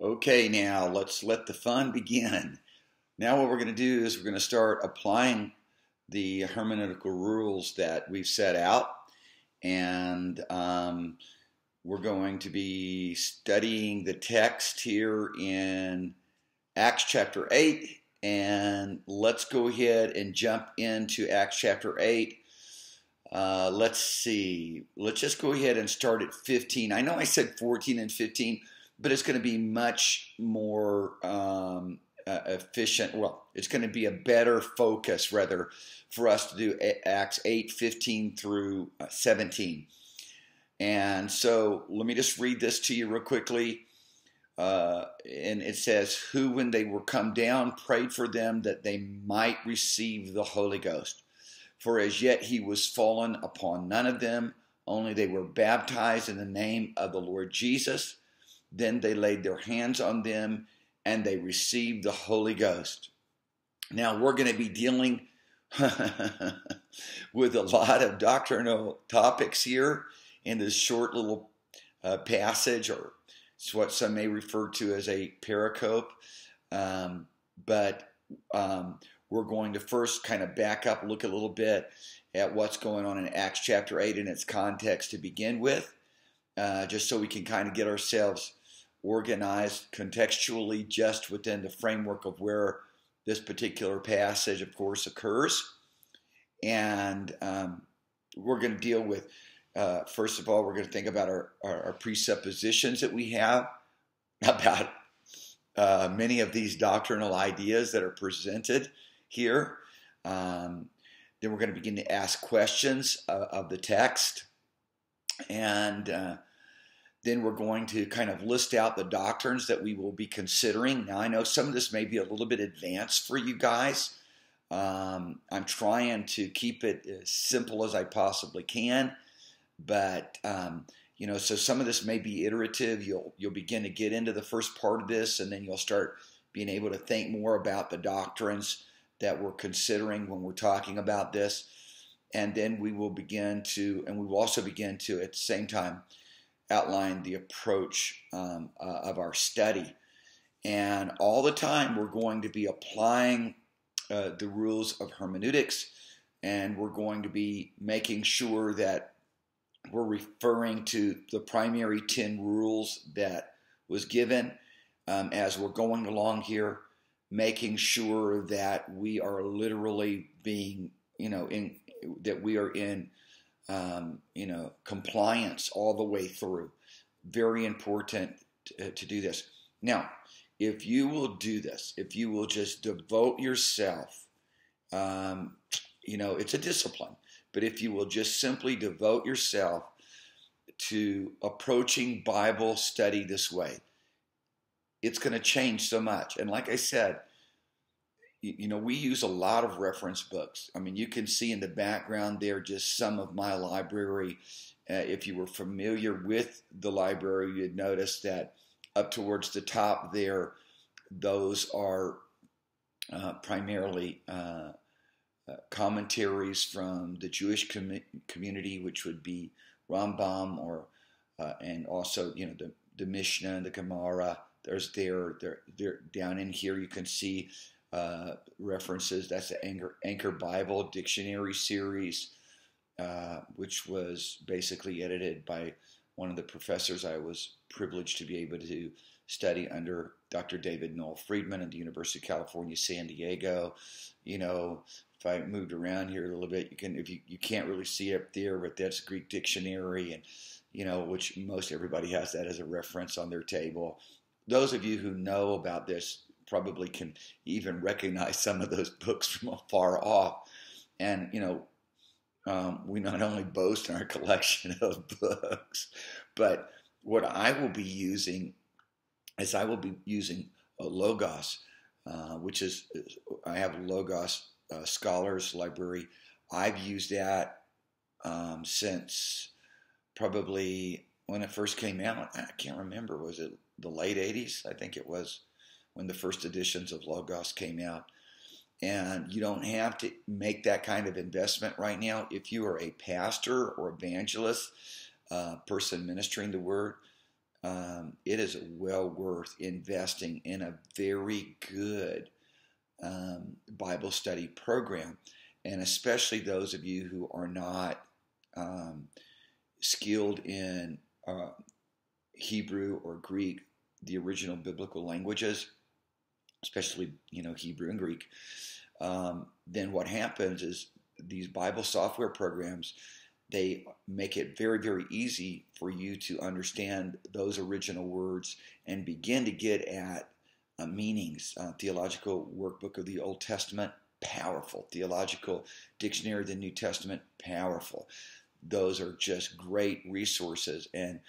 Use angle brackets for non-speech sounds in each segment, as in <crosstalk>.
Okay, now let's let the fun <laughs> begin. Now, what we're going to do is we're going to start applying the hermeneutical rules that we've set out, and um, we're going to be studying the text here in Acts chapter 8. And let's go ahead and jump into Acts chapter 8. Uh, let's see. Let's just go ahead and start at 15. I know I said 14 and 15 but it's going to be much more um, uh, efficient. Well, it's going to be a better focus rather for us to do Acts 8, 15 through uh, 17. And so let me just read this to you real quickly. Uh, and it says, Who, when they were come down, prayed for them that they might receive the Holy Ghost. For as yet he was fallen upon none of them, only they were baptized in the name of the Lord Jesus. Then they laid their hands on them and they received the Holy Ghost. Now we're going to be dealing <laughs> with a lot of doctrinal topics here in this short little uh, passage, or it's what some may refer to as a pericope. Um, but um, we're going to first kind of back up, look a little bit at what's going on in Acts chapter 8 in its context to begin with, uh, just so we can kind of get ourselves organized contextually just within the framework of where this particular passage, of course, occurs. And um, we're going to deal with, uh, first of all, we're going to think about our, our, our presuppositions that we have <laughs> about uh, many of these doctrinal ideas that are presented here. Um, then we're going to begin to ask questions uh, of the text. And uh, then we're going to kind of list out the doctrines that we will be considering. Now, I know some of this may be a little bit advanced for you guys. Um, I'm trying to keep it as simple as I possibly can, but um, you know, so some of this may be iterative. You'll you'll begin to get into the first part of this, and then you'll start being able to think more about the doctrines that we're considering when we're talking about this, and then we will begin to, and we will also begin to at the same time outline the approach um, uh, of our study. And all the time, we're going to be applying uh, the rules of hermeneutics, and we're going to be making sure that we're referring to the primary 10 rules that was given um, as we're going along here, making sure that we are literally being, you know, in that we are in um, you know, compliance all the way through. Very important to, to do this. Now, if you will do this, if you will just devote yourself, um, you know, it's a discipline, but if you will just simply devote yourself to approaching Bible study this way, it's going to change so much. And like I said, you know, we use a lot of reference books. I mean, you can see in the background there just some of my library. Uh, if you were familiar with the library, you'd notice that up towards the top there, those are uh, primarily uh, uh commentaries from the Jewish com- community, which would be Rambam, or uh, and also you know the the Mishnah and the Gemara. There's there, there, there down in here. You can see uh, references. That's the Anchor, Anchor Bible Dictionary series, uh, which was basically edited by one of the professors I was privileged to be able to study under Dr. David Noel Freedman at the University of California, San Diego. You know, if I moved around here a little bit, you can if you, you can't really see it up there, but that's Greek dictionary and you know, which most everybody has that as a reference on their table. Those of you who know about this probably can even recognize some of those books from afar off. And, you know, um, we not only boast in our <laughs> collection of books, but what I will be using is I will be using Logos, uh, which is, I have Logos uh, Scholars Library. I've used that um, since probably when it first came out. I can't remember. Was it the late 80s? I think it was when the first editions of Logos came out. And you don't have to make that kind of investment right now. If you are a pastor or evangelist, uh, person ministering the word, um, it is well worth investing in a very good um, Bible study program. And especially those of you who are not um, skilled in uh, Hebrew or Greek, the original biblical languages, especially you know Hebrew and Greek, um, then what happens is these Bible software programs they make it very very easy for you to understand those original words and begin to get at uh, meanings. Uh, theological workbook of the Old Testament, powerful. Theological dictionary of the New Testament, powerful. Those are just great resources and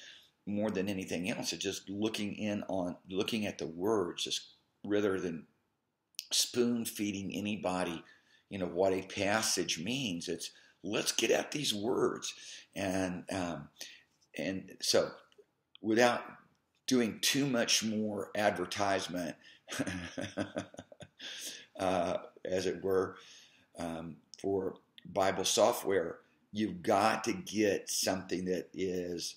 more than anything else, it's just looking in on looking at the words, just rather than spoon feeding anybody, you know, what a passage means. It's let's get at these words, and um, and so without doing too much more advertisement, <laughs> uh, as it were, um, for Bible software, you've got to get something that is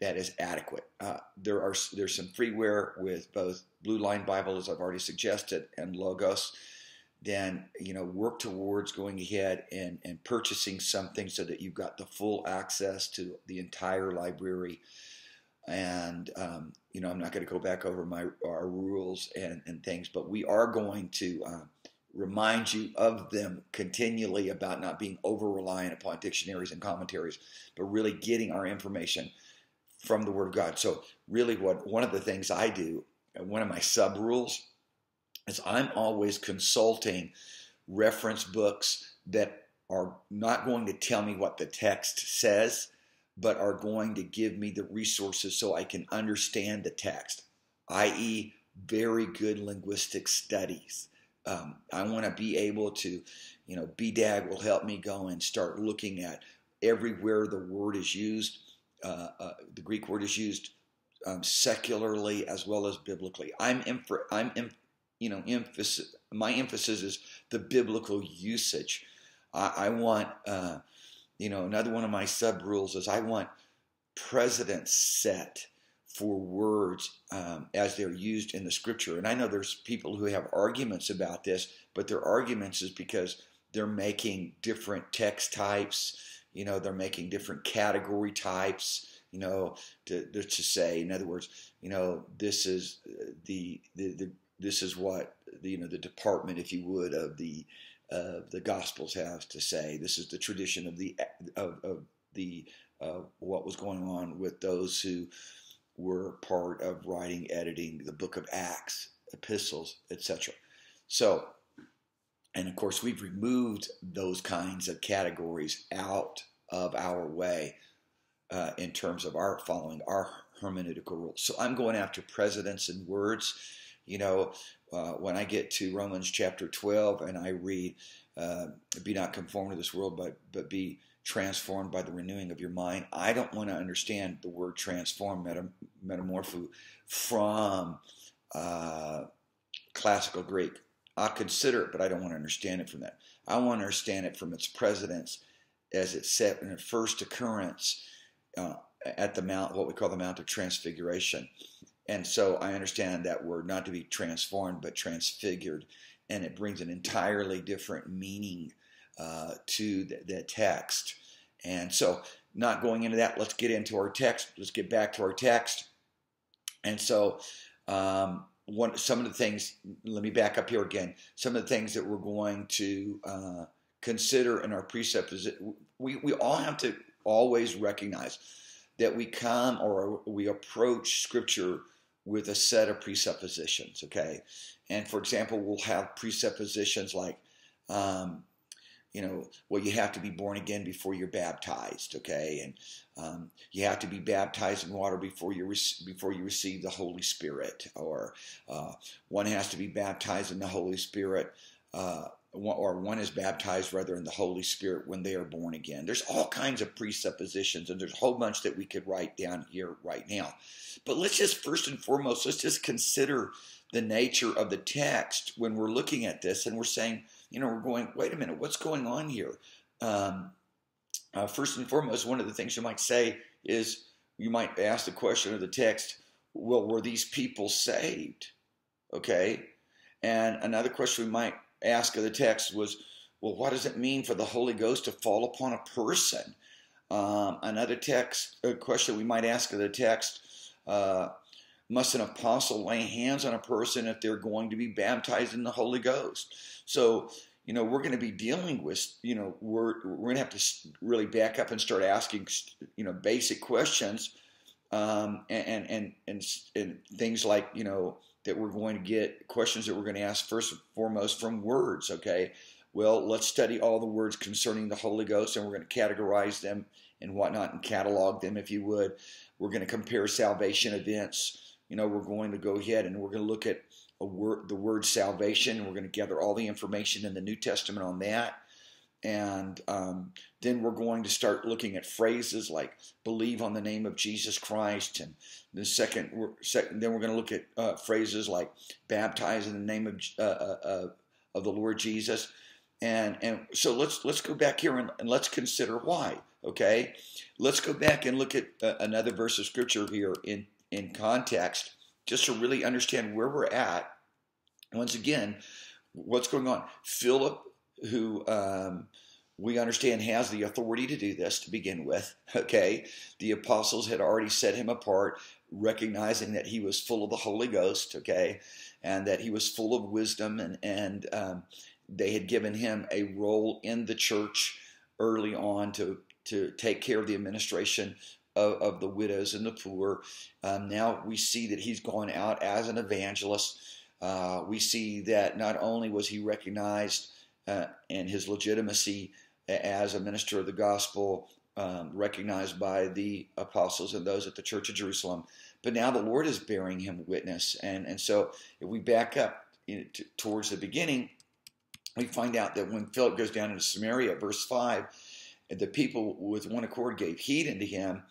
that is adequate. Uh, there are there's some freeware with both Blue Letter Bible, as I've already suggested, and Logos. Then you know work towards going ahead and and purchasing something so that you've got the full access to the entire library. And um, you know I'm not going to go back over my our rules and and things, but we are going to. Uh, remind you of them continually about not being over reliant upon dictionaries and commentaries, but really getting our information from the Word of God. So, really, what one of the things I do, one of my sub rules, is I'm always consulting reference books that are not going to tell me what the text says, but are going to give me the resources so I can understand the text, i.e., very good linguistic studies. Um, I want to be able to, you know, BDAG will help me go and start looking at everywhere the word is used uh, uh, the Greek word is used um, secularly as well as biblically. I'm I'm you know emphasis. My emphasis is the biblical usage. I, I want uh, you know another one of my sub rules is I want precedents set for words um, as they're used in the scripture. And I know there's people who have arguments about this, but their arguments is because they're making different text types you know, they're making different category types. You know, to to say, in other words, you know, this is the the, the this is what the, you know the department, if you would, of the uh, the Gospels has to say. This is the tradition of the of, of the uh, what was going on with those who were part of writing, editing the Book of Acts, epistles, etc. So and of course, we've removed those kinds of categories out of our way uh, in terms of our following our hermeneutical rules. So I'm going after precedents and words. You know, uh, when I get to Romans chapter 12 and I read, uh, "Be not conformed to this world, but but be transformed by the renewing of your mind." I don't want to understand the word transform, metam- metamorpho, from uh, classical Greek. I'll consider it, but I don't want to understand it from that. I want to understand it from its precedents as it set in the first occurrence uh, at the mount, what we call the Mount of Transfiguration. And so I understand that word not to be transformed, but transfigured. And it brings an entirely different meaning uh, to the, the text. And so, not going into that, let's get into our text. Let's get back to our text. And so, um, one some of the things let me back up here again. Some of the things that we're going to uh, consider in our precept is we, we all have to always recognize that we come or we approach scripture with a set of presuppositions okay? And for example we'll have presuppositions like um, you know, well, you have to be born again before you're baptized, okay, and um, you have to be baptized in water before you re- before you receive the Holy Spirit, or uh, one has to be baptized in the Holy Spirit, uh, or one is baptized rather in the Holy Spirit when they are born again. There's all kinds of presuppositions, and there's a whole bunch that we could write down here right now. But let's just first and foremost, let's just consider the nature of the text when we're looking at this, and we're saying you know, we're going, wait a minute, what's going on here? Um, uh, first and foremost, one of the things you might say is, you might ask the question of the text, well, were these people saved? Okay. And another question we might ask of the text was, well, what does it mean for the Holy Ghost to fall upon a person? Um, another text question we might ask of the text uh, must an apostle lay hands on a person if they're going to be baptized in the Holy Ghost? So, you know, we're going to be dealing with, you know, we're, we're going to have to really back up and start asking, you know, basic questions um, and, and, and, and things like, you know, that we're going to get questions that we're going to ask first and foremost from words, okay? Well, let's study all the words concerning the Holy Ghost and we're going to categorize them and whatnot and catalog them, if you would. We're going to compare salvation events. You know, we're going to go ahead and we're going to look at word, the word salvation. And we're going to gather all the information in the New Testament on that. And um, then we're going to start looking at phrases like believe on the name of Jesus Christ. And the second, we're, second then we're going to look at uh, phrases like baptize in the name of, uh, uh, uh, of the Lord Jesus. And, and so let's let's go back here and, and let's consider why. Okay, let's go back and look at uh, another verse of scripture here in in context, just to really understand where we're at. Once again, what's going on? Philip, who um, we understand has the authority to do this to begin with. <laughs> Okay, the apostles had already set him apart, recognizing that he was full of the Holy Ghost. Okay, and that he was full of wisdom and and um, they had given him a role in the church early on to to take care of the administration of, of the widows and the poor. Um, now we see that he's gone out as an evangelist. Uh, we see that not only was he recognized uh, and his legitimacy as a minister of the gospel um, recognized by the apostles and those at the Church of Jerusalem, but now the Lord is bearing him witness. And and so if we back up t- towards the beginning, we find out that when Philip goes down into Samaria, verse 5, the people with one accord gave heed unto him,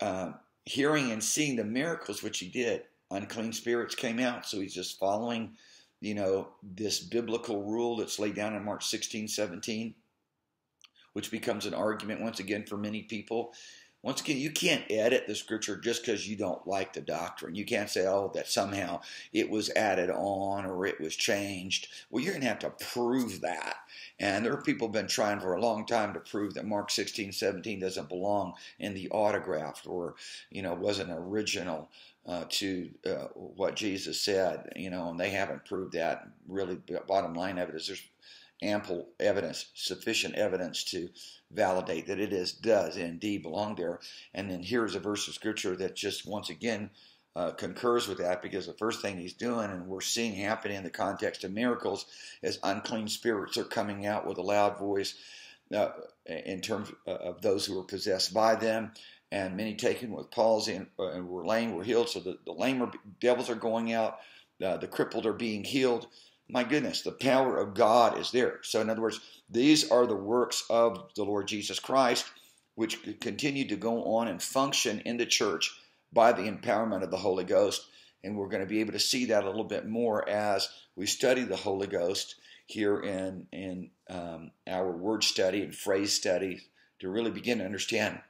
uh, hearing and seeing the miracles which he did. Unclean spirits came out. So he's just following, you know, this biblical rule that's laid down in Mark 16, 17, which becomes an argument once again for many people once again, you can't edit the scripture just because you don't like the doctrine. You can't say, oh, that somehow it was added on or it was changed. Well, you're going to have to prove that. And there are people have been trying for a long time to prove that Mark 16, 17 doesn't belong in the autograph or, you know, wasn't original. Uh, to uh, what Jesus said, you know, and they haven't proved that. Really, bottom line of it is there's ample evidence, sufficient evidence to validate that it is does indeed belong there. And then here's a verse of scripture that just once again uh, concurs with that because the first thing he's doing, and we're seeing happen in the context of miracles, is unclean spirits are coming out with a loud voice uh, in terms of those who are possessed by them. And many taken with palsy and, uh, and were lame were healed. So the, the lame are, devils are going out, uh, the crippled are being healed my goodness, the power of God is there. So, in other words, these are the works of the Lord Jesus Christ, which continue to go on and function in the church by the empowerment of the Holy Ghost. And we're going to be able to see that a little bit more as we study the Holy Ghost here in, in um, our word study and phrase study to really begin to understand,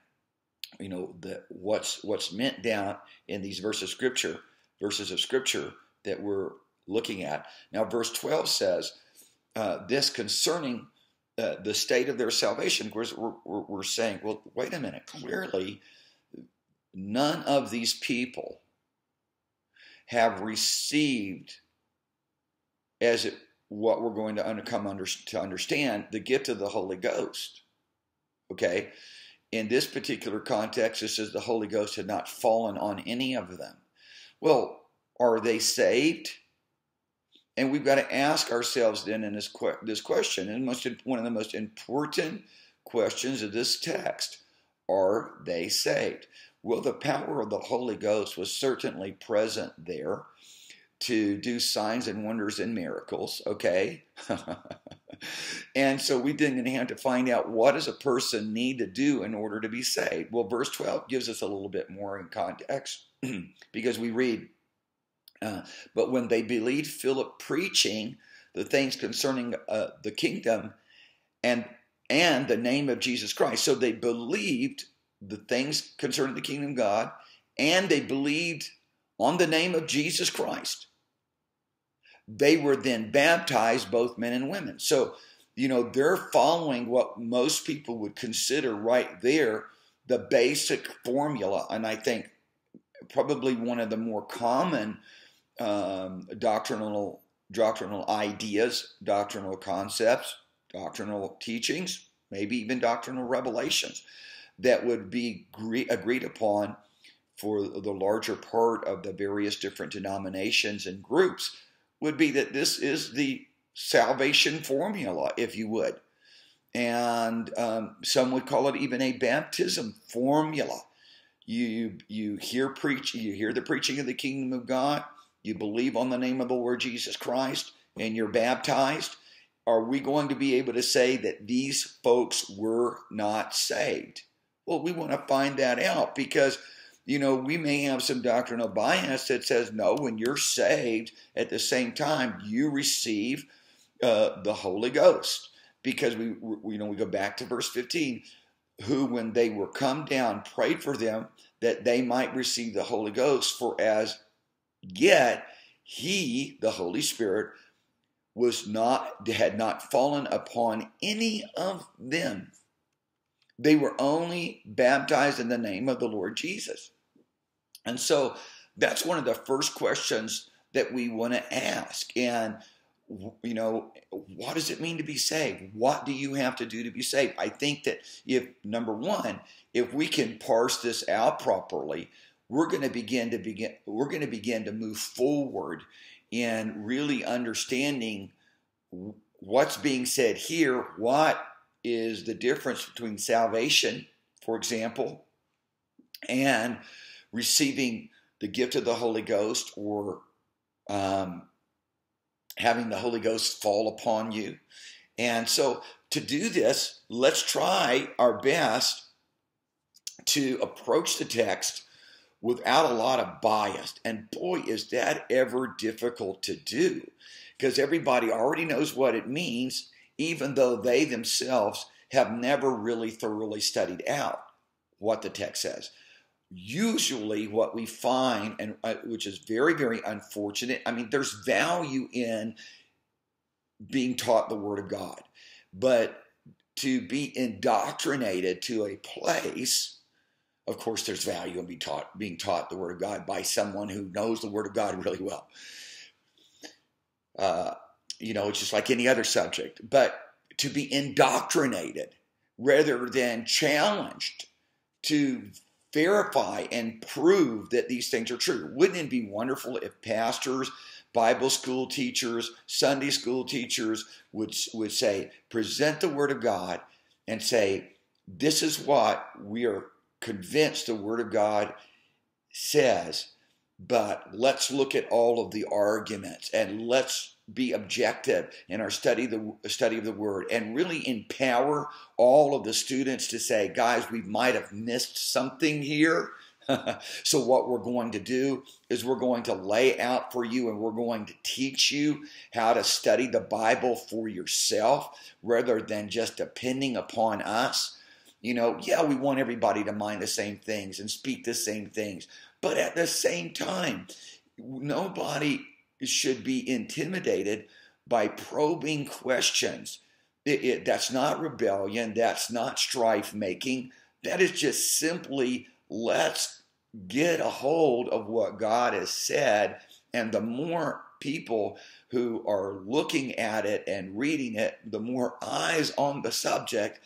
you know, the, what's what's meant down in these verses of Scripture, verses of Scripture that we're looking at. Now, verse 12 says uh, this concerning uh, the state of their salvation. Of course, we're, we're, we're saying, well, wait a minute, clearly, none of these people have received as it, what we're going to come under, to understand the gift of the Holy Ghost. Okay? In this particular context, it says the Holy Ghost had not fallen on any of them. Well, are they saved? And we've got to ask ourselves then in this, que- this question, and most, one of the most important questions of this text are they saved? Well, the power of the Holy Ghost was certainly present there to do signs and wonders and miracles, okay? <laughs> and so we then have to find out what does a person need to do in order to be saved? Well, verse 12 gives us a little bit more in context <clears throat> because we read, uh, but when they believed Philip preaching the things concerning uh, the kingdom and and the name of Jesus Christ, so they believed the things concerning the kingdom of God, and they believed on the name of Jesus Christ. They were then baptized, both men and women. So, you know, they're following what most people would consider right there the basic formula. And I think probably one of the more common um, doctrinal doctrinal ideas, doctrinal concepts, doctrinal teachings, maybe even doctrinal revelations that would be agreed upon for the larger part of the various different denominations and groups would be that this is the salvation formula, if you would. And um, some would call it even a baptism formula. You, you hear preach, you hear the preaching of the kingdom of God, you believe on the name of the Lord Jesus Christ, and you're baptized. Are we going to be able to say that these folks were not saved? Well, we want to find that out because, you know, we may have some doctrinal bias that says, no, when you're saved, at the same time, you receive uh, the Holy Ghost. Because we, we, you know, we go back to verse 15, who, when they were come down, prayed for them that they might receive the Holy Ghost, for as yet he, the Holy Spirit, was not had not fallen upon any of them. They were only baptized in the name of the Lord Jesus. And so that's one of the first questions that we want to ask. And, you know, what does it mean to be saved? What do you have to do to be saved? I think that if, number one, if we can parse this out properly, we're going to begin to begin, we're going to begin to move forward in really understanding what's being said here, what is the difference between salvation, for example, and receiving the gift of the Holy Ghost or um, having the Holy Ghost fall upon you. And so, to do this, let's try our best to approach the text without a lot of bias. And boy, is that ever difficult to do because everybody already knows what it means even though they themselves have never really thoroughly studied out what the text says. Usually, what we find, and uh, which is very, very unfortunate, I mean, there's value in being taught the Word of God, but to be indoctrinated to a place, of course, there's value in being taught, being taught the Word of God by someone who knows the Word of God <laughs> really well. Uh, you know, it's just like any other subject. But to be indoctrinated rather than challenged to verify and prove that these things are true. Wouldn't it be wonderful if pastors, Bible school teachers, Sunday school teachers would, would say, present the Word of God and say, this is what we are convinced the Word of God says, but let's look at all of the arguments and let's be objective in our study the study of the word and really empower all of the students to say guys we might have missed something here <laughs> so what we're going to do is we're going to lay out for you and we're going to teach you how to study the bible for yourself rather than just depending upon us you know yeah we want everybody to mind the same things and speak the same things but at the same time nobody should be intimidated by probing questions. It, it, that's not rebellion. That's not strife making. That is just simply let's get a hold of what God has said. And the more people who are looking at it and reading it, the more eyes on the subject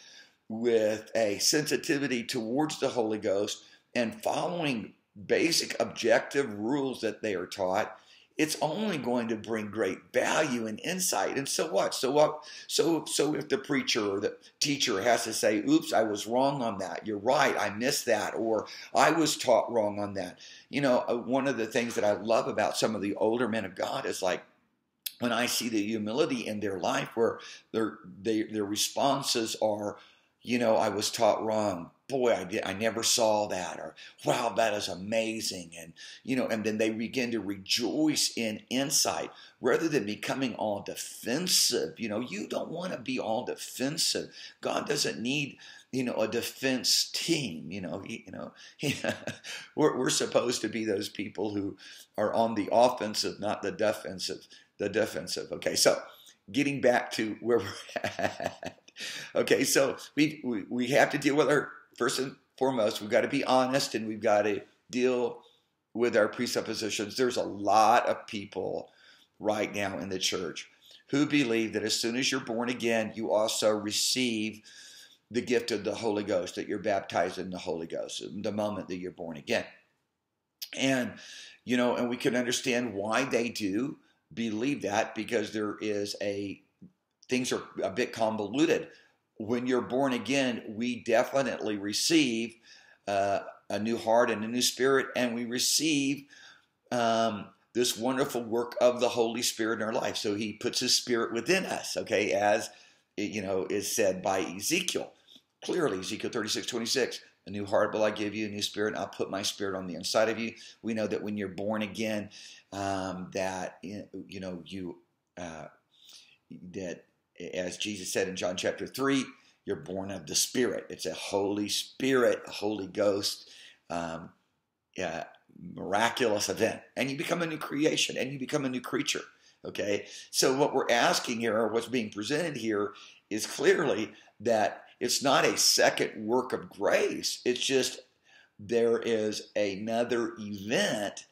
with a sensitivity towards the Holy Ghost and following basic objective rules that they are taught it's only going to bring great value and insight. And so what? So what? So so if the preacher or the teacher has to say, "Oops, I was wrong on that. You're right. I missed that," or "I was taught wrong on that." You know, uh, one of the things that I love about some of the older men of God is like when I see the humility in their life, where their their responses are, you know, I was taught wrong boy, I did, I never saw that, or wow, that is amazing, and you know, and then they begin to rejoice in insight rather than becoming all defensive. You know, you don't want to be all defensive. God doesn't need you know, a defense team. You know, you know, <laughs> we're, we're supposed to be those people who are on the offensive, not the defensive. The defensive. Okay, so getting back to where we're <laughs> at. Okay, so we, we we have to deal with our first and foremost. We've got to be honest, and we've got to deal with our presuppositions. There's a lot of people right now in the church who believe that as soon as you're born again, you also receive the gift of the Holy Ghost, that you're baptized in the Holy Ghost the moment that you're born again. And, you know, and we can understand why they do believe that because there is a, things are a bit convoluted. When you're born again, we definitely receive uh, a new heart and a new spirit, and we receive um, this wonderful work of the Holy Spirit in our life. So he puts his spirit within us, okay, as you know, is said by Ezekiel. Clearly, Ezekiel 36, 26. A new heart will I give you, a new spirit, and I'll put my spirit on the inside of you. We know that when you're born again, um, that you know you uh, that as Jesus said in John chapter three, you're born of the Spirit. It's a Holy Spirit, Holy Ghost, um, yeah, miraculous event, and you become a new creation, and you become a new creature. Okay, so what we're asking here, or what's being presented here, is clearly that it's not a second work of grace. It's just there is another event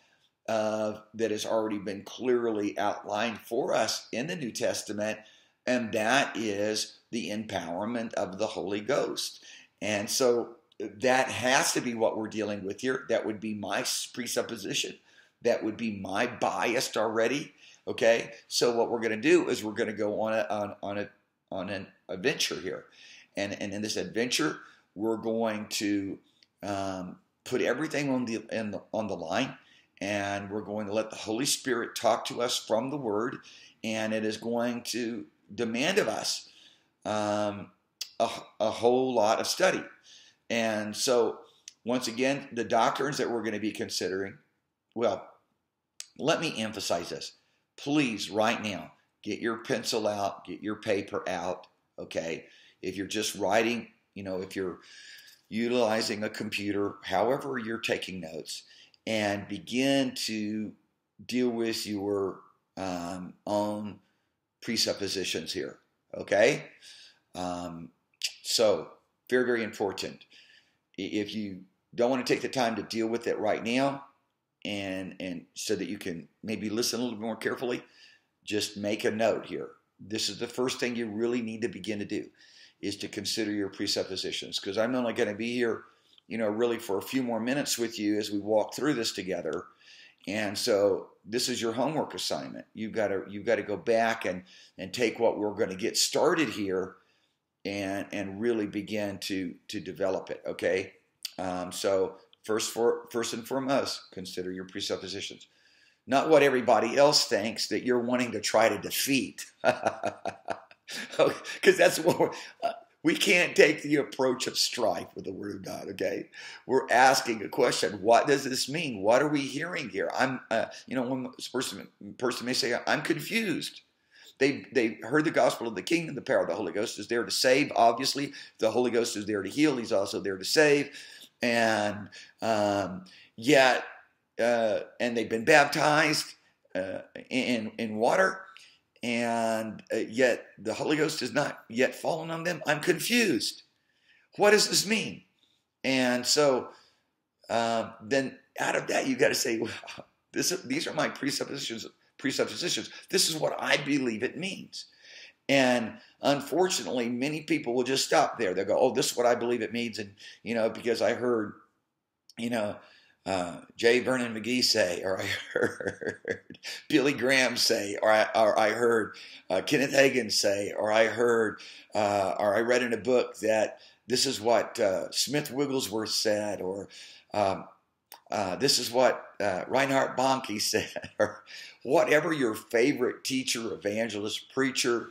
uh, that has already been clearly outlined for us in the New Testament, and that is the empowerment of the Holy Ghost. And so that has to be what we're dealing with here. That would be my presupposition. That would be my bias already. Okay, so what we're going to do is we're going to go on a on, on a on an adventure here. And, and in this adventure, we're going to um, put everything on the, the, on the line, and we're going to let the Holy Spirit talk to us from the Word, and it is going to demand of us um, a, a whole lot of study. And so, once again, the doctrines that we're going to be considering, well, let me emphasize this. Please, right now, get your pencil out, get your paper out, okay? if you're just writing, you know, if you're utilizing a computer, however you're taking notes, and begin to deal with your um, own presuppositions here. Okay? Um, so, very, very important. If you don't want to take the time to deal with it right now, and and so that you can maybe listen a little more carefully, just make a note here. This is the first thing you really need to begin to do is to consider your presuppositions because I'm only going to be here, you know, really for a few more minutes with you as we walk through this together. And so this is your homework assignment. You've got to you've got to go back and and take what we're going to get started here and and really begin to to develop it. Okay. Um, so first for first and foremost, consider your presuppositions. Not what everybody else thinks that you're wanting to try to defeat. <laughs> because that's what uh, we can't take the approach of strife with the Word of God. Okay, we're asking a question: What does this mean? What are we hearing here? I'm, uh, you know, one person person may say, "I'm confused." They they heard the gospel of the kingdom. The power of the Holy Ghost is there to save. Obviously, the Holy Ghost is there to heal. He's also there to save, and um, yet, uh, and they've been baptized uh, in in water and uh, yet the Holy Ghost has not yet fallen on them. I'm confused. What does this mean? And so uh, then out of that, you got to say, well, this, these are my presuppositions. Presuppositions. This is what I believe it means. And unfortunately, many people will just stop there. They'll go, "Oh, this is what I believe it means," and you know, because I heard, you know, uh, J. Vernon McGee say, or I <laughs> heard Billy Graham say, or I, or I heard uh, Kenneth Hagin say, or I heard, uh, or I read in a book that this is what uh, Smith Wigglesworth said, or um, uh, this is what uh, Reinhard Bonnke <laughs> said, or whatever your favorite teacher, evangelist, preacher,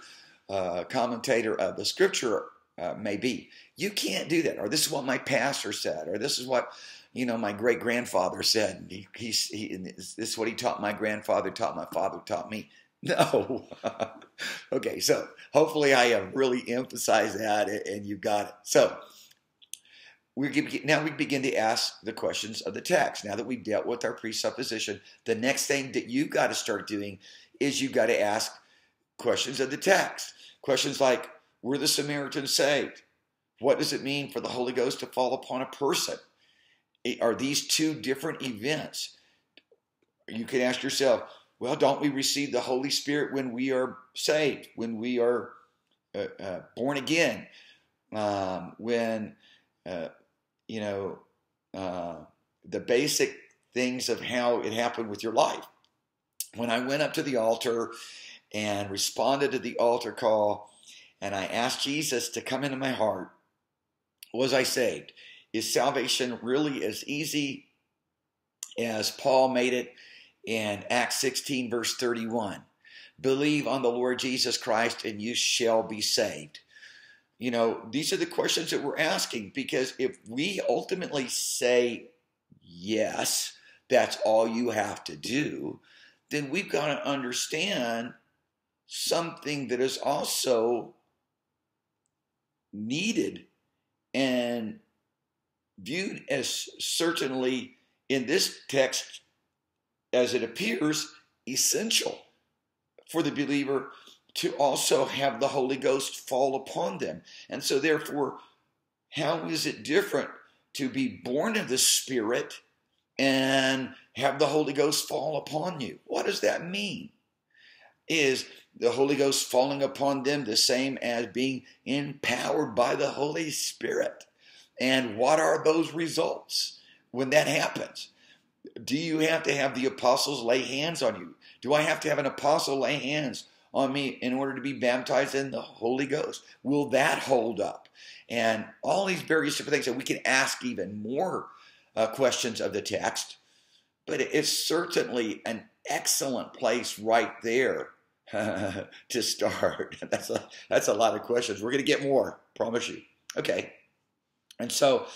commentator of the scripture Uh, may be. You can't do that. Or this is what my pastor said, or this is what you know, my great grandfather said. He, he, he, this is what he taught my grandfather, taught my father, taught me. <laughs> No. <laughs> okay, so hopefully I have really emphasized that and you got it. So we now we begin to ask the questions of the text. Now that we've dealt with our presupposition, the next thing that you've got to start doing is you've got to ask questions of the text. Questions like, were the Samaritans saved? What does it mean for the Holy Ghost to fall upon a person? Are these two different events? You can ask yourself, well, don't we receive the Holy Spirit when we are saved, when we are uh, uh, born again, um, when uh, you know, uh, the basic things of how it happened with your life. When I went up to the altar and responded to the altar call, and I asked Jesus to come into my heart, was I saved? Is salvation really as easy as Paul made it in Acts 16, verse 31? Believe on the Lord Jesus Christ and you shall be saved. You know, these are the questions that we're asking because if we ultimately say yes, that's all you have to do, then we've got to understand something that is also needed and viewed as certainly in this text as it appears essential for the believer to also have the Holy Ghost fall upon them. And so, therefore, how is it different to be born of the Spirit and have the Holy Ghost fall upon you? What does that mean? Is the Holy Ghost falling upon them the same as being empowered by the Holy Spirit? And what are those results when that happens? Do you have to have the apostles lay hands on you? Do I have to have an apostle lay hands on me in order to be baptized in the Holy Ghost? Will that hold up? And all these various different things that we can ask even more uh, questions of the text, but it's certainly an excellent place right there <laughs> to start. <laughs> that's a that's a lot of questions. We're going to get more, promise you. Okay, and so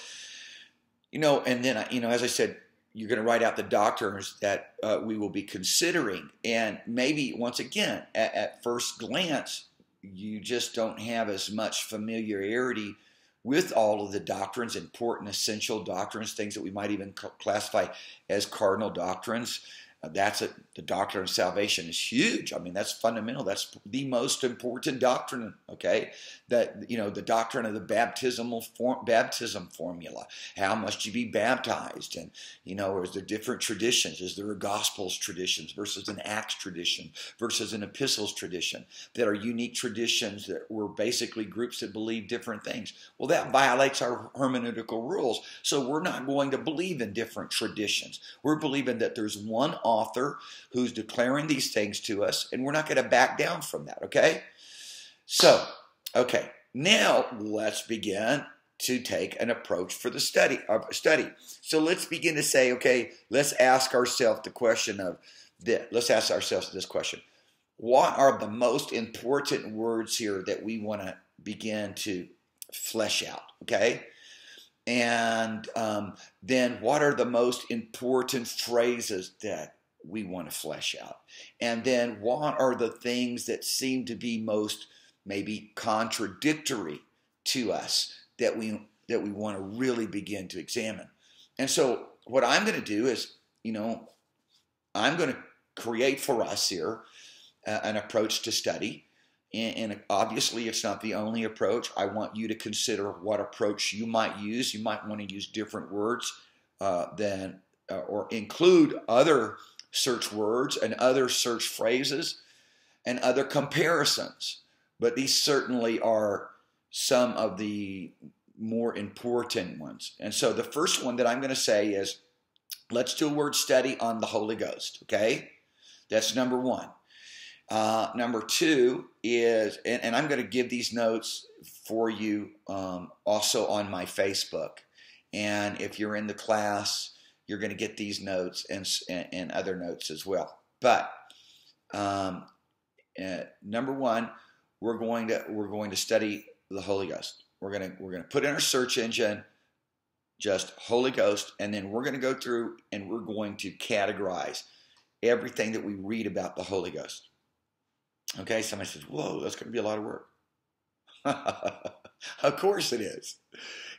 you know, and then you know, as I said, you're going to write out the doctrines that uh, we will be considering. And maybe, once again, at, at, first glance, you just don't have as much familiarity with all of the doctrines, important, essential doctrines, things that we might even classify as cardinal doctrines. Uh, that's a, the doctrine of salvation is huge. I mean, that's fundamental. That's the most important doctrine. Okay, that you know the doctrine of the baptismal form, baptism formula. How must you be baptized? And you know, is there different traditions? Is there a Gospels traditions versus an Acts tradition versus an Epistles tradition that are unique traditions that were basically groups that believe different things? Well, that violates our hermeneutical rules. So we're not going to believe in different traditions. We're believing that there's one author who's declaring these things to us, and we're not going to back down from that, okay? So, okay, now let's begin to take an approach for the study of study. So let's begin to say, okay, let's ask ourselves the question of this. Let's ask ourselves this question. What are the most important words here that we want to begin to flesh out? Okay. And um, then what are the most important phrases that we want to flesh out? And then what are the things that seem to be most maybe contradictory to us that we that we want to really begin to examine? And so what I'm going to do is, you know, I'm going to create for us here uh, an approach to study. And, and obviously, it's not the only approach. I want you to consider what approach you might use. You might want to use different words uh, than uh, or include other search words and other search phrases and other comparisons. But these certainly are some of the more important ones. And so the first one that I'm going to say is let's do a word study on the Holy Ghost, okay? That's number one. Uh, number two is, and, and I'm going to give these notes for you um, also on my Facebook. And if you're in the class, you're going to get these notes and, and, other notes as well. But um, uh, number one, we're going to we're going to study the Holy Ghost. We're gonna we're gonna put in our search engine just Holy Ghost, and then we're gonna go through and we're going to categorize everything that we read about the Holy Ghost. Okay, somebody says, "Whoa, that's going to be a lot of work." <laughs> <laughs> of course it is.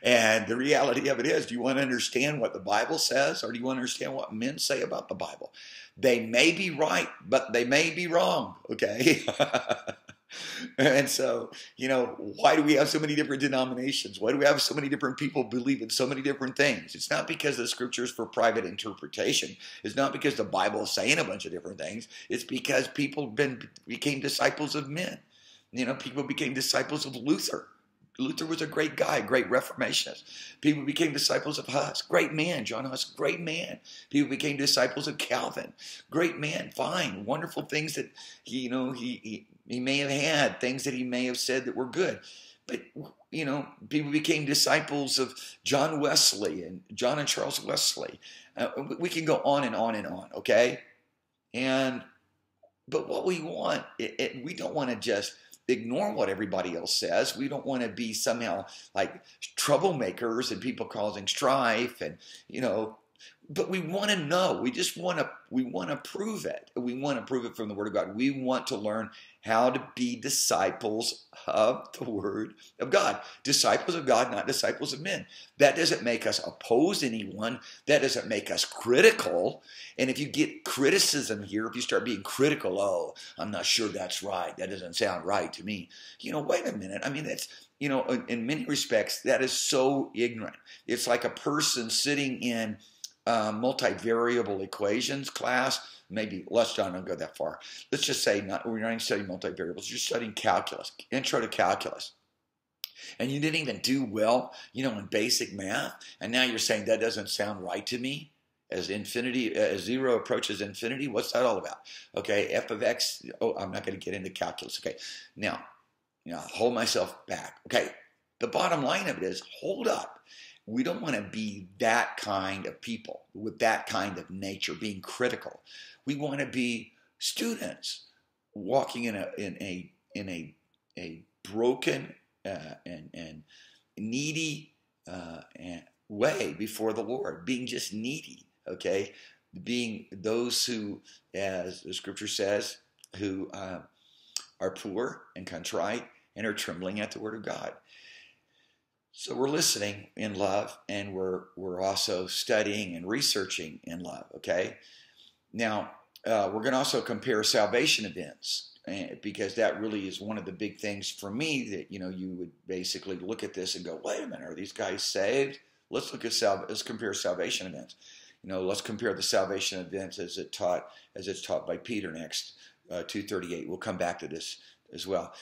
And the reality of it is, do you want to understand what the Bible says or do you want to understand what men say about the Bible? They may be right, but they may be wrong, okay? <laughs> and so, you know, why do we have so many different denominations? Why do we have so many different people believe in so many different things? It's not because the scriptures for private interpretation. It's not because the Bible is saying a bunch of different things. It's because people been became disciples of men. You know, people became disciples of Luther Luther was a great guy, great Reformationist. People became disciples of Huss, great man. John Huss, great man. People became disciples of Calvin, great man. Fine, wonderful things that he, you know, he, he he may have had, things that he may have said that were good. But you know, people became disciples of John Wesley and John and Charles Wesley. Uh, we can go on and on and on. Okay, and but what we want, it, it, we don't want to just ignore what everybody else says. We don't want to be somehow like troublemakers and people causing strife and, you know, but we want to know. We just want to we want to prove it. We want to prove it from the word of God. We want to learn how to be disciples of the Word of God. Disciples of God, not disciples of men. That doesn't make us oppose anyone. That doesn't make us critical. And if you get criticism here, if you start being critical, oh, I'm not sure that's right. That doesn't sound right to me. You know, wait a minute. I mean, that's, you know, in many respects, that is so ignorant. It's like a person sitting in uh, multivariable equations class maybe let's not go that far. Let's just say not, we're not even studying multivariables. You're studying calculus, intro to calculus. And you didn't even do well, you know, in basic math. And now you're saying that doesn't sound right to me as infinity, as zero approaches infinity. What's that all about? Okay, f of x. Oh, I'm not going to get into calculus. Okay, now, you know, hold myself back. Okay, the bottom line of it is hold up we don't want to be that kind of people with that kind of nature, being critical. We want to be students walking in a in a in a a broken uh, and and needy uh, way before the Lord, being just needy. Okay, being those who, as the Scripture says, who uh, are poor and contrite and are trembling at the Word of God. So we're listening in love, and we're we're also studying and researching in love. Okay, now uh, we're going to also compare salvation events eh, because that really is one of the big things for me that you know you would basically look at this and go, wait a minute, are these guys saved? Let's look at sal- let's compare salvation events. You know, let's compare the salvation events as it taught as it's taught by Peter next uh, 238. We'll come back to this as well.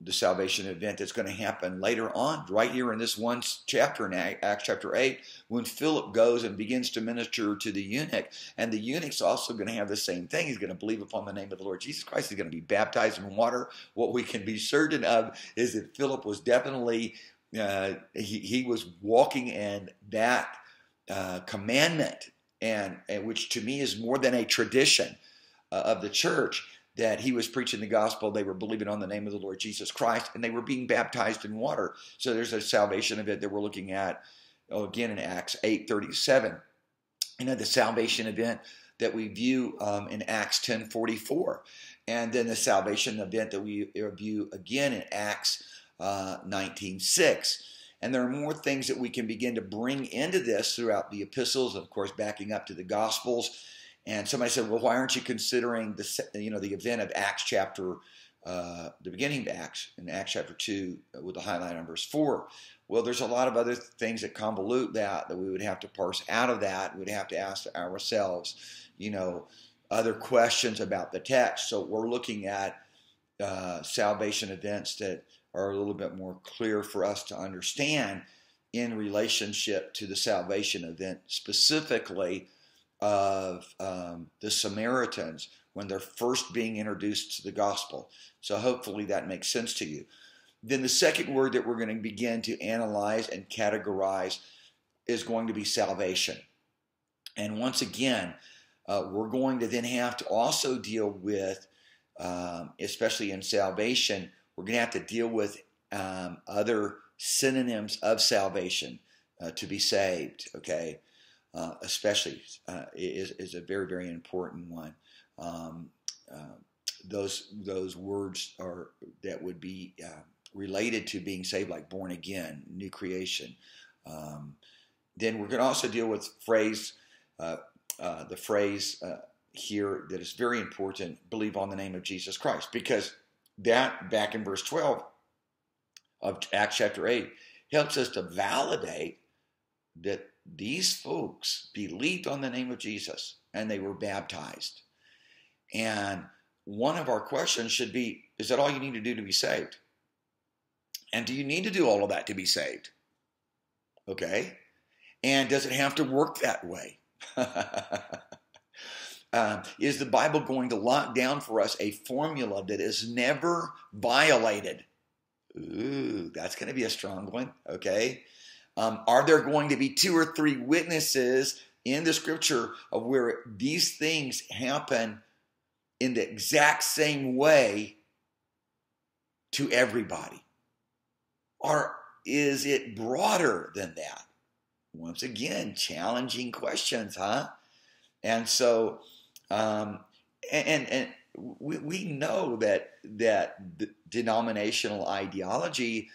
The salvation event that's going to happen later on, right here in this one chapter in Acts chapter 8, when Philip goes and begins to minister to the eunuch. And the eunuch's also going to have the same thing. He's going to believe upon the name of the Lord Jesus Christ. He's going to be baptized in water. What we can be certain of is that Philip was definitely, uh, he, he was walking in that uh, commandment, and, and which to me is more than a tradition uh, of the church that he was preaching the gospel. They were believing on the name of the Lord Jesus Christ, and they were being baptized in water. So there's a salvation event that we're looking at oh, again in Acts 8:37. You know the salvation event that we view um, in Acts 10:44, and then the salvation event that we view again in Acts uh, 19:6. And there are more things that we can begin to bring into this throughout the epistles, of course, backing up to the gospels and somebody said, "Well, why aren't you considering the you know the event of Acts chapter, uh, the beginning of Acts in Acts chapter two uh, with the highlight on verse four? Well, there's a lot of other things that convolute that that we would have to parse out of that. We'd have to ask ourselves, you know, other questions about the text. So we're looking at uh, salvation events that are a little bit more clear for us to understand in relationship to the salvation event specifically of um, the Samaritans when they're first being introduced to the gospel. So hopefully that makes sense to you. Then the second word that we're going to begin to analyze and categorize is going to be salvation. And once again, uh, we're going to then have to also deal with, um, especially in salvation, we're going to have to deal with um, other synonyms of salvation uh, to be saved. Okay, uh, especially, uh, is, is a very, very important one. Um, uh, those those words are that would be uh, related to being saved, like born again, new creation. Um, then we're going to also deal with phrase, uh, the phrase here that is very important: believe on the name of Jesus Christ, because that back in verse twelve of Acts chapter eight helps us to validate that these folks believed on the name of Jesus and they were baptized. And one of our questions should be is that all you need to do to be saved? And do you need to do all of that to be saved? Okay. And does it have to work that way? uh, <laughs> is the Bible going to lock down for us a formula that is never violated? Ooh, that's going to be a strong one. Okay. Um, are there going to be two or three witnesses in the scripture of where these things happen in the exact same way to everybody? Or is it broader than that? Once again, challenging questions, huh? And so, um, and, and we, we know that that denominational ideology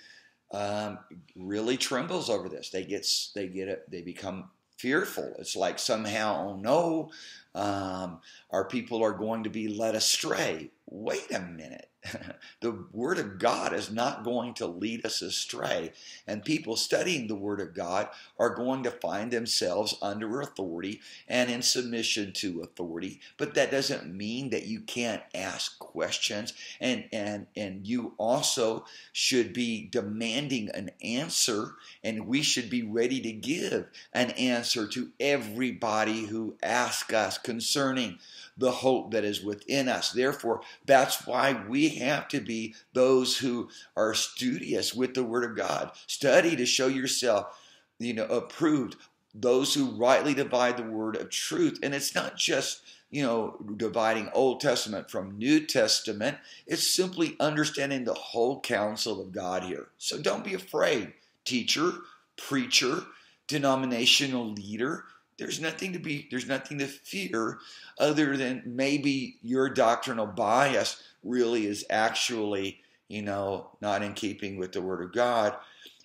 um, really trembles over this. They get they get it. They become fearful. It's like somehow, oh no, um, our people are going to be led astray. Wait a minute. <laughs> the Word of God is not going to lead us astray. And people studying the Word of God are going to find themselves under authority and in submission to authority. But that doesn't mean that you can't ask questions. And, and, and you also should be demanding an answer, and we should be ready to give an answer to everybody who asks us concerning the hope that is within us. Therefore, that's why we have to be those who are studious with the Word of God. Study to show yourself, you know, approved. Those who rightly divide the word of truth. And it's not just you know, dividing Old Testament from New Testament. It's simply understanding the whole counsel of God here. So don't be afraid, teacher, preacher, denominational leader. There's nothing to be, there's nothing to fear other than maybe your doctrinal bias really is actually, you know, not in keeping with the Word of God.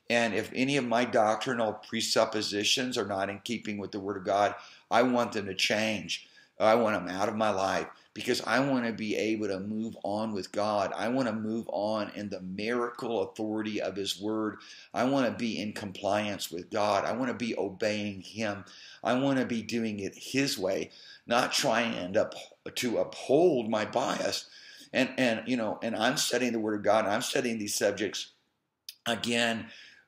And if any of my doctrinal presuppositions are not in keeping with the Word of God, I want them to change. I want them out of my life because I want to be able to move on with God. I want to move on in the miracle authority of His Word. I want to be in compliance with God. I want to be obeying Him. I want to be doing it His way, not trying up to uphold my bias. And and you know, and I'm studying the Word of God. I'm studying these subjects again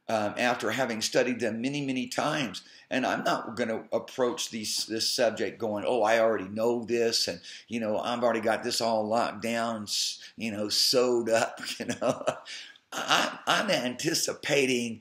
um, after having studied them many, many times. And I'm not going to approach these, this subject going, oh, I already know this, and you know, I've already got this all locked down, you know, sewed up. <laughs> You know, I'm, I'm anticipating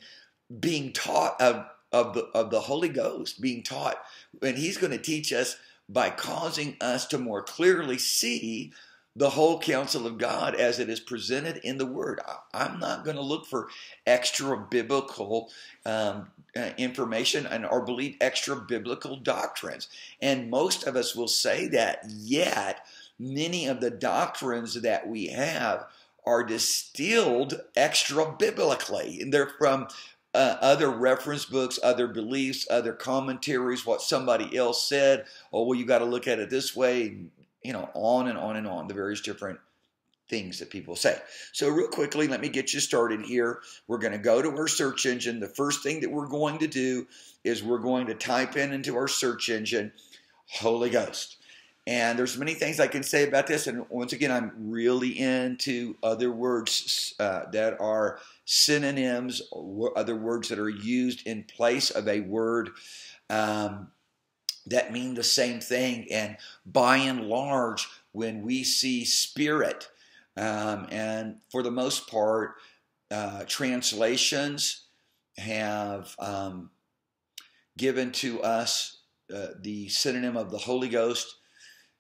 being taught of of the of the Holy Ghost, being taught, and He's going to teach us by causing us to more clearly see the whole counsel of God as it is presented in the Word. I'm not going to look for extra biblical um, uh, information and or believe extra biblical doctrines. And most of us will say that, yet many of the doctrines that we have are distilled extra biblically, and they're from uh, other reference books, other beliefs, other commentaries, what somebody else said. Oh, well, you got to look at it this way you know, on and on and on, the various different things that people say. So, real quickly, let me get you started here. We're going to go to our search engine. The first thing that we're going to do is we're going to type in into our search engine Holy Ghost. And there's many things I can say about this. And once again, I'm really into other words uh, that are synonyms, other words that are used in place of a word. Um, that mean the same thing. And by and large, when we see spirit, um, and for the most part, uh, translations have um, given to us uh, the synonym of the Holy Ghost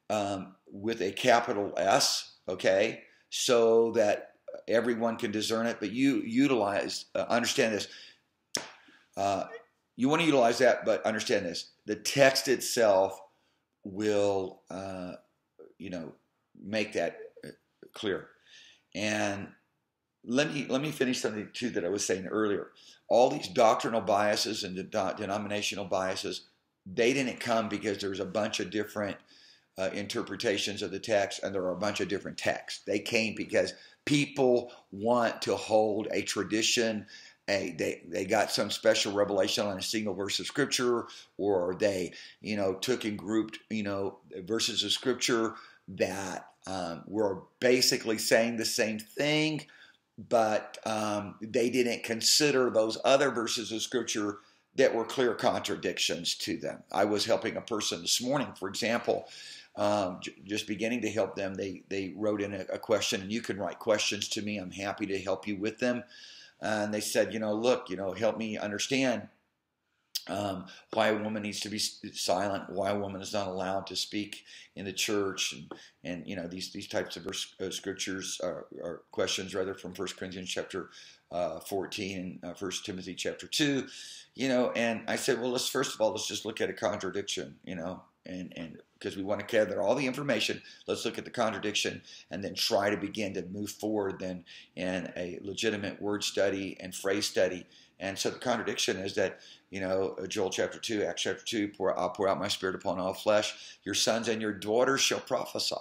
um, with a capital S, okay, so that everyone can discern it. But you utilize, uh, understand this. Uh, you want to utilize that, but understand this: the text itself will, uh, you know, make that uh, clear. And let me let me finish something too that I was saying earlier. All these doctrinal biases and denominational biases, they didn't come because there's a bunch of different uh, interpretations of the text and there are a bunch of different texts. They came because people want to hold a tradition. A, they they got some special revelation on a single verse of scripture, or they you know took and grouped you know verses of scripture that um, were basically saying the same thing, but um, they didn't consider those other verses of scripture that were clear contradictions to them. I was helping a person this morning, for example, um, j- just beginning to help them. They they wrote in a, a, question, and you can write questions to me. I'm happy to help you with them. And they said, you know, look, you know, help me understand um, why a woman needs to be silent, why a woman is not allowed to speak in the church, and, and you know these these types of verse, uh, scriptures are, questions rather from First Corinthians chapter uh, 14 and uh, First Timothy chapter 2, you know. And I said, well, let's first of all let's just look at a contradiction, you know, and and because we want to gather all the information, let's look at the contradiction and then try to begin to move forward then in a legitimate word study and phrase study. And so the contradiction is that you know, Joel chapter 2, Acts chapter 2, pour, I'll pour out my spirit upon all flesh. Your sons and your daughters shall prophesy.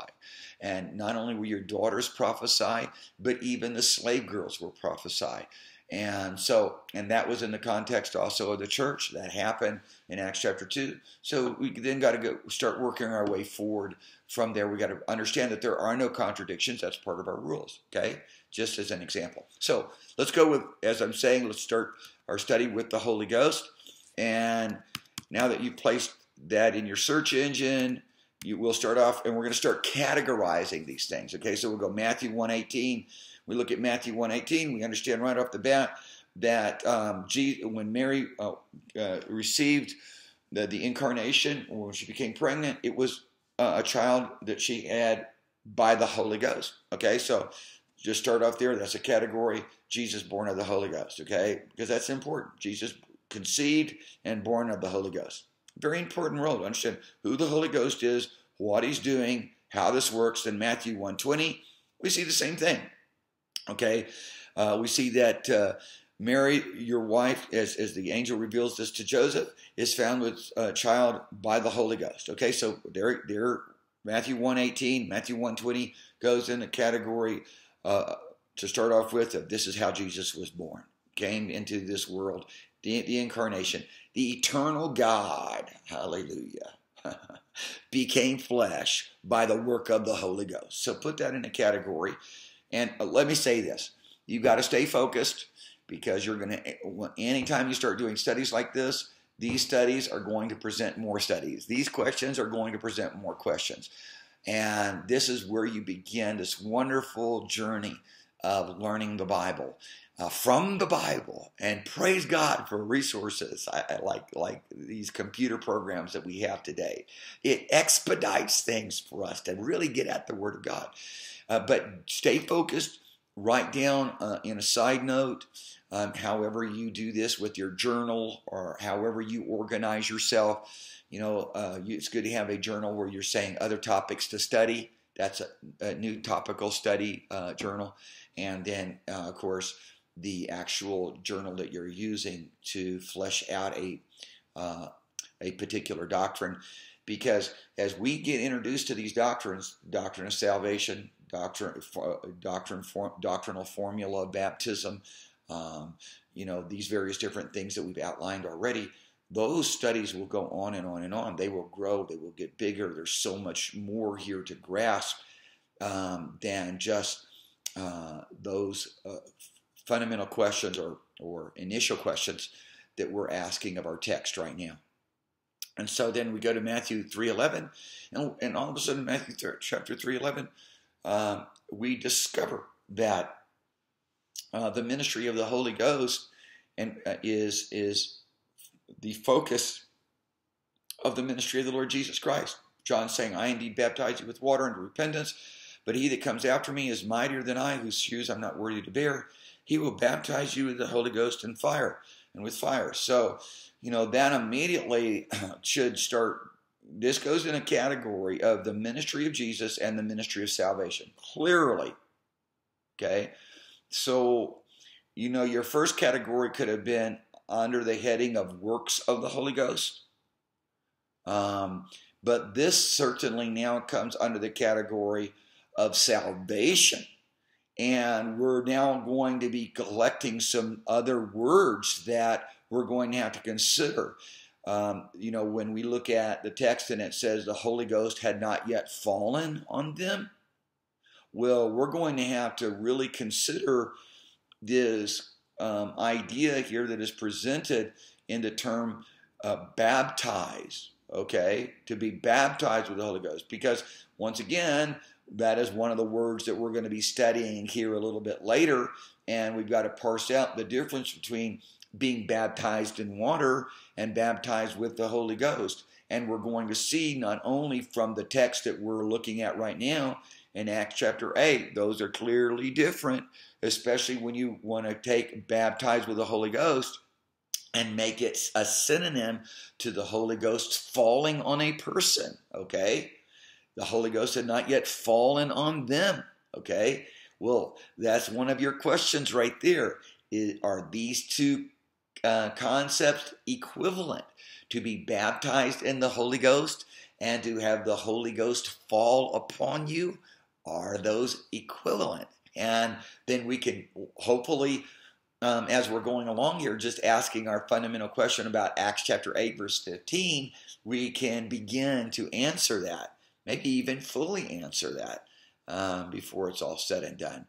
And not only will your daughters prophesy, but even the slave girls will prophesy. And so, and that was in the context also of the church. That happened in Acts chapter 2. So we then got to go start working our way forward from there. We got to understand that there are no contradictions. That's part of our rules, okay? Just as an example. So let's go with, as I'm saying, let's start our study with the Holy Ghost. And now that you've placed that in your search engine, you will start off and we're going to start categorizing these things. Okay, so we'll go Matthew 118. We look at Matthew 118. We understand right off the bat that um, Jesus, when Mary uh, uh, received the, the incarnation, when she became pregnant, it was uh, a child that she had by the Holy Ghost. Okay, so just start off there. That's a category. Jesus born of the Holy Ghost. Okay, because that's important. Jesus conceived and born of the Holy Ghost. Very important role to understand who the Holy Ghost is, what he's doing, how this works. In Matthew 120, we see the same thing. Okay, uh, we see that uh, Mary, your wife, as, as the angel reveals this to Joseph, is found with a child by the Holy Ghost. Okay, so there, there Matthew 118, Matthew 120 goes in the category uh, to start off with of this is how Jesus was born, came into this world the, the incarnation, the eternal God, hallelujah, <laughs> became flesh by the work of the Holy Ghost. So put that in a category. And uh, let me say this you've got to stay focused because you're going to, anytime you start doing studies like this, these studies are going to present more studies. These questions are going to present more questions. And this is where you begin this wonderful journey of learning the Bible uh, from the Bible, and praise God for resources I, I like like these computer programs that we have today. It expedites things for us to really get at the Word of God. Uh, but stay focused. Write down uh, in a side note, um, however you do this with your journal or however you organize yourself. You know, uh, it's good to have a journal where you're saying other topics to study. That's a, a new topical study uh, journal. And then, uh, of course, the actual journal that you're using to flesh out a uh, a particular doctrine. Because as we get introduced to these doctrines doctrine of salvation doctrine doctrine doctrinal formula baptism um, you know these various different things that we've outlined already those studies will go on and on and on. They will grow they will get bigger. There's so much more here to grasp um, than just uh, those uh, fundamental questions or, or initial questions that we're asking of our text right now. And so then we go to Matthew 3.11, and, and all of a sudden, Matthew 3, chapter 3.11, um, we discover that uh, the ministry of the Holy Ghost and uh, is is the focus of the ministry of the Lord Jesus Christ. John saying, I indeed baptize you with water unto repentance, but he that comes after me is mightier than I, whose shoes I'm not worthy to bear. He will baptize you with the Holy Ghost and fire and with fire. So, you know, that immediately <clears throat> should start. This goes in a category of the ministry of Jesus and the ministry of salvation. Clearly, okay, so, you know, your first category could have been under the heading of works of the Holy Ghost. Um, but this certainly now comes under the category of salvation. And we're now going to be collecting some other words that we're going to have to consider. Um, you know, when we look at the text and it says the Holy Ghost had not yet fallen on them, well, we're going to have to really consider this um, idea here that is presented in the term uh, baptize, okay? To be baptized with the Holy Ghost. Because once again, that is one of the words that we're going to be studying here a little bit later. And we've got to parse out the difference between being baptized in water and baptized with the Holy Ghost. And we're going to see not only from the text that we're looking at right now in Acts chapter 8, those are clearly different, especially when you want to take baptized with the Holy Ghost and make it a synonym to the Holy Ghost falling on a person, okay? The Holy Ghost had not yet fallen on them, okay? Well, that's one of your questions right there. Are these two uh, concepts equivalent? To be baptized in the Holy Ghost and to have the Holy Ghost fall upon you? Are those equivalent? And then we can hopefully, um, as we're going along here, just asking our fundamental question about Acts chapter 8, verse 15, we can begin to answer that, maybe even fully answer that um, before it's all said and done.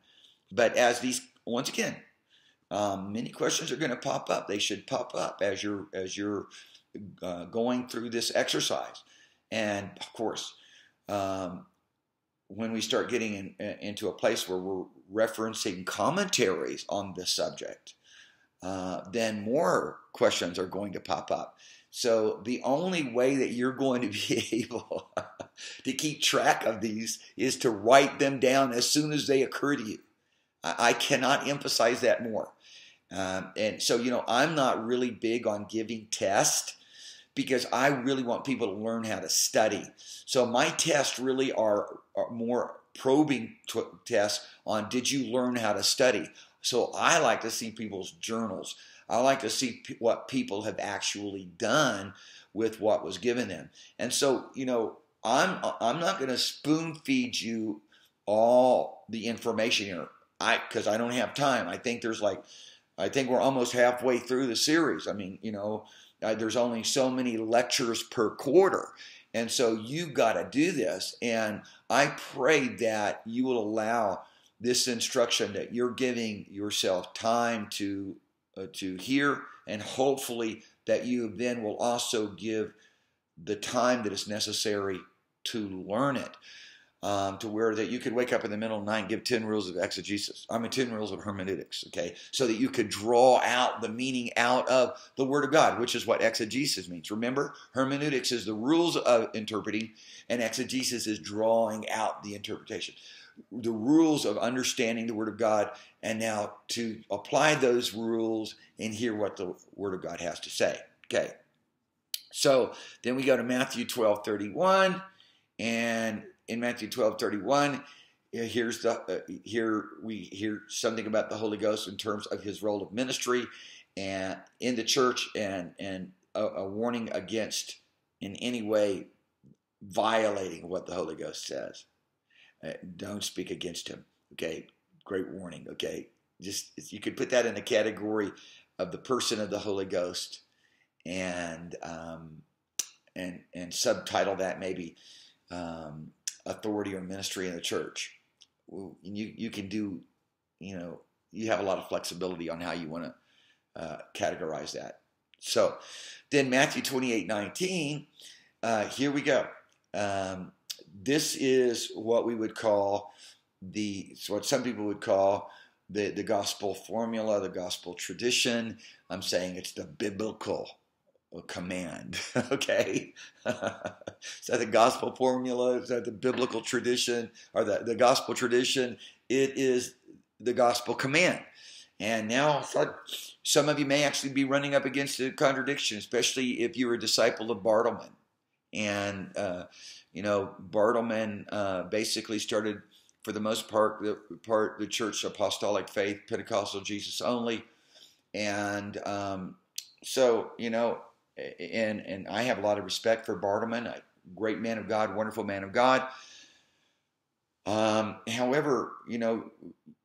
But as these, once again, um, many questions are going to pop up. They should pop up as you're as you're uh, going through this exercise, and of course, um, when we start getting in, into a place where we're referencing commentaries on the subject, uh, then more questions are going to pop up. So the only way that you're going to be <laughs> able to keep track of these is to write them down as soon as they occur to you. I, I cannot emphasize that more. Um, and so, you know, I'm not really big on giving tests because I really want people to learn how to study. So my tests really are, are more probing t- tests on did you learn how to study. So I like to see people's journals. I like to see p- what people have actually done with what was given them. And so, you know, I'm I'm not going to spoon feed you all the information here. I because I don't have time. I think there's like I think we're almost halfway through the series. I mean, you know, there's only so many lectures per quarter. And so you got to do this. And I pray that you will allow this instruction that you're giving yourself time to uh, to hear and hopefully that you then will also give the time that is necessary to learn it um, to where that you could wake up in the middle of the night and give 10 rules of exegesis. I mean, 10 rules of hermeneutics, okay? So that you could draw out the meaning out of the Word of God, which is what exegesis means. Remember, hermeneutics is the rules of interpreting, and exegesis is drawing out the interpretation. The rules of understanding the Word of God, and now to apply those rules and hear what the Word of God has to say. Okay. So then we go to Matthew 12 31, and in Matthew 12 31. Here's the uh, here we hear something about the Holy Ghost in terms of his role of ministry and in the church and and a, a warning against in any way violating what the Holy Ghost says. Uh, don't speak against him. Okay, great warning. Okay, just you could put that in the category of the person of the Holy Ghost, and um, and and subtitle that maybe um, authority or ministry in the church. You you can do, you know, you have a lot of flexibility on how you want to uh, categorize that. So then Matthew 28, 19, uh, here we go. Um, this is what we would call the, what some people would call the, the gospel formula, the gospel tradition. I'm saying it's the biblical command. <laughs> okay, is that the gospel formula? Is that the biblical tradition or the, the gospel tradition? It is the gospel command. And now some of you may actually be running up against a contradiction, especially if you're a disciple of Bartleman. And, uh, you know, Bartleman uh, basically started for the most part, the part the church apostolic faith, Pentecostal Jesus only, and um, so you know, and and I have a lot of respect for Bartleman, a great man of God, wonderful man of God. Um, however, you know,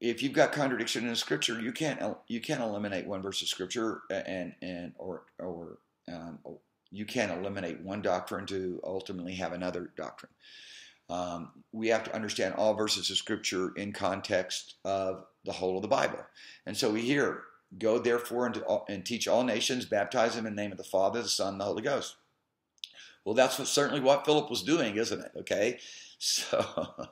if you've got contradiction in the scripture, you can't you can't eliminate one verse of scripture and and or or um, you can't eliminate one doctrine to ultimately have another doctrine. Um, we have to understand all verses of scripture in context of the whole of the Bible. And so we hear, go therefore and, and teach all nations, baptize them in the name of the Father, the Son, and the Holy Ghost. Well, that's what, certainly what Philip was doing, isn't it? Okay, <laughs> so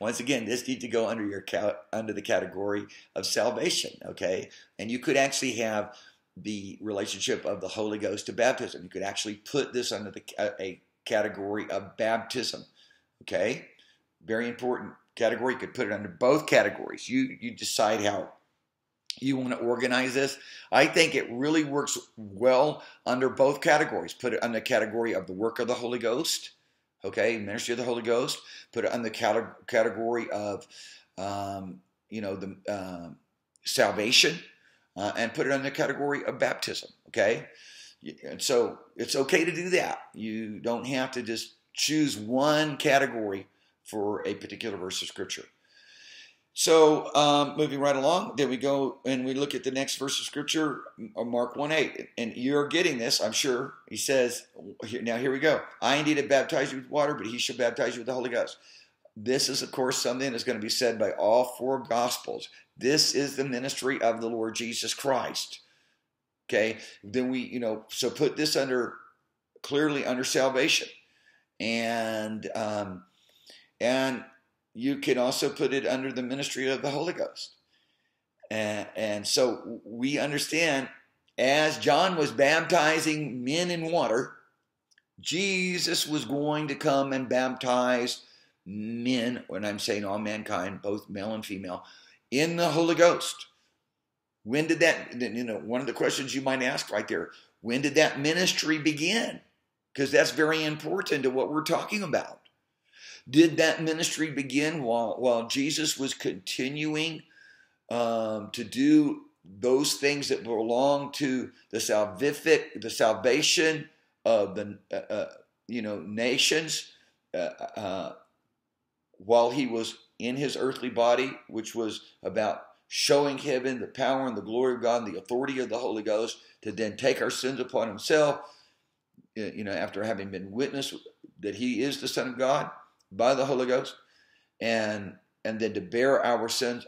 once again, this needs to go under your under the category of salvation. Okay, and you could actually have the relationship of the Holy Ghost to baptism. You could actually put this under the uh, a category of baptism. Okay, very important category. You could put it under both categories. You you decide how you want to organize this. I think it really works well under both categories. Put it under the category of the work of the Holy Ghost. Okay, ministry of the Holy Ghost. Put it under the category of um, you know the uh, salvation, uh, and put it under the category of baptism. Okay, and so it's okay to do that. You don't have to just choose one category for a particular verse of scripture. So, um, moving right along, then we go and we look at the next verse of scripture, uh, Mark 1 8. And you're getting this, I'm sure. He says, Now here we go. I indeed have baptized you with water, but he shall baptize you with the Holy Ghost. This is, of course, something that's going to be said by all four Gospels. This is the ministry of the Lord Jesus Christ. Okay, then we, you know, so put this under clearly under salvation and um, and you can also put it under the ministry of the Holy Ghost. And, and so we understand as John was baptizing men in water, Jesus was going to come and baptize men, when I'm saying all mankind, both male and female, in the Holy Ghost. When did that, you know, one of the questions you might ask right there, when did that ministry begin? because that's very important to what we're talking about. Did that ministry begin while, while Jesus was continuing um, to do those things that belong to the salvific, the salvation of the uh, uh, you know nations, uh, uh, while he was in his earthly body, which was about showing heaven the power and the glory of God and the authority of the Holy Ghost to then take our sins upon himself you know, after having been witnessed that he is the Son of God by the Holy Ghost, and and then to bear our sins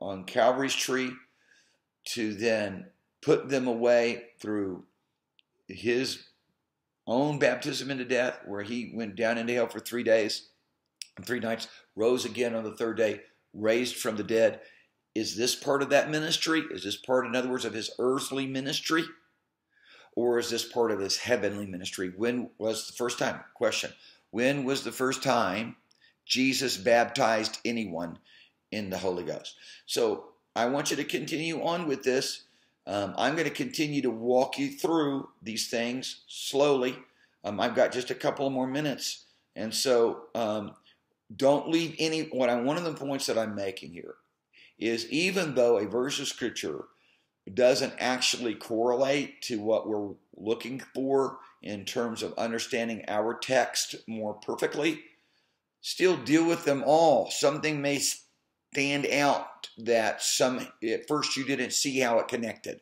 on Calvary's tree, to then put them away through his own baptism into death, where he went down into hell for three days and three nights, rose again on the third day, raised from the dead. Is this part of that ministry? Is this part, in other words, of his earthly ministry? or is this part of his heavenly ministry? When was the first time? Question. When was the first time Jesus baptized anyone in the Holy Ghost? So I want you to continue on with this. Um, I'm going to continue to walk you through these things slowly. Um, I've got just a couple more minutes. And so um, don't leave any. What I, one of the points that I'm making here is even though a verse of scripture doesn't actually correlate to what we're looking for in terms of understanding our text more perfectly, still deal with them all. Something may stand out that some at first you didn't see how it connected.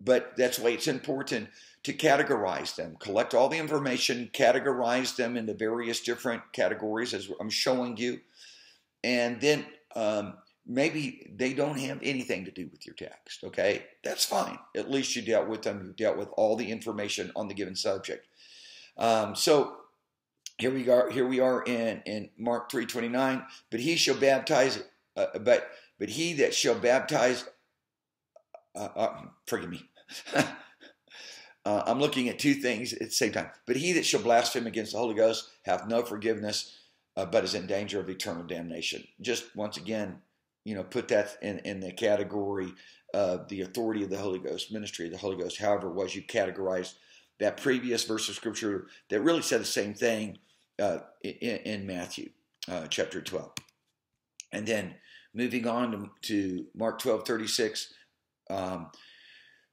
But that's why it's important to categorize them, collect all the information, categorize them into various different categories as I'm showing you, and then um, maybe they don't have anything to do with your text. Okay, that's fine. At least you dealt with them. You dealt with all the information on the given subject. Um, so here we are. Here we are in in Mark three twenty nine. But he shall baptize. Uh, but but he that shall baptize. Uh, uh, forgive me. <laughs> Uh, I'm looking at two things at the same time. But he that shall blaspheme against the Holy Ghost hath no forgiveness, uh, but is in danger of eternal damnation. Just once again, you know, put that in, in the category of the authority of the Holy Ghost, ministry of the Holy Ghost, however it was you categorized that previous verse of scripture that really said the same thing uh, in, in, Matthew uh, chapter 12. And then moving on to, to Mark 12 36, um,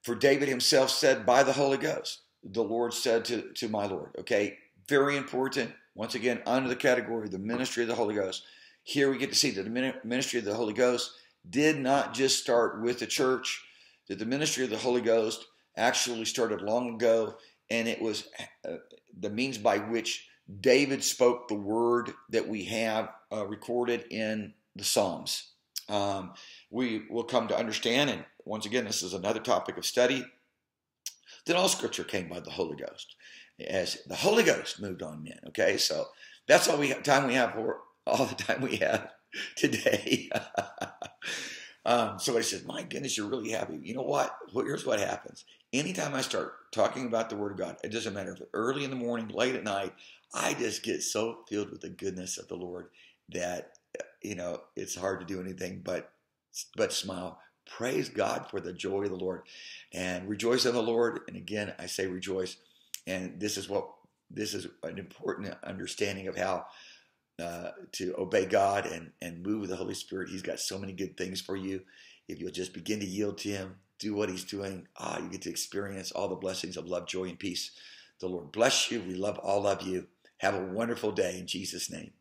for David himself said by the Holy Ghost, the Lord said to, to my Lord. Okay, very important. Once again, under the category of the ministry of the Holy Ghost. Here we get to see that the ministry of the Holy Ghost did not just start with the church, that the ministry of the Holy Ghost actually started long ago, and it was uh, the means by which David spoke the word that we have uh, recorded in the Psalms. Um, we will come to understand, and once again, this is another topic of study, that all scripture came by the Holy Ghost, as the Holy Ghost moved on men. Okay, so that's all we have, time we have for all the time we have today. <laughs> um, somebody says, "My goodness, you're really happy." You know what? Well, here's what happens. Anytime I start talking about the Word of God, it doesn't matter if it's early in the morning, late at night. I just get so filled with the goodness of the Lord that you know it's hard to do anything but but smile. Praise God for the joy of the Lord, and rejoice in the Lord. And again, I say rejoice. And this is what this is an important understanding of how uh, to obey God and, and move with the Holy Spirit. He's got so many good things for you. If you'll just begin to yield to Him, do what He's doing, ah, you get to experience all the blessings of love, joy, and peace. The Lord bless you. We love all of you. Have a wonderful day in Jesus' name.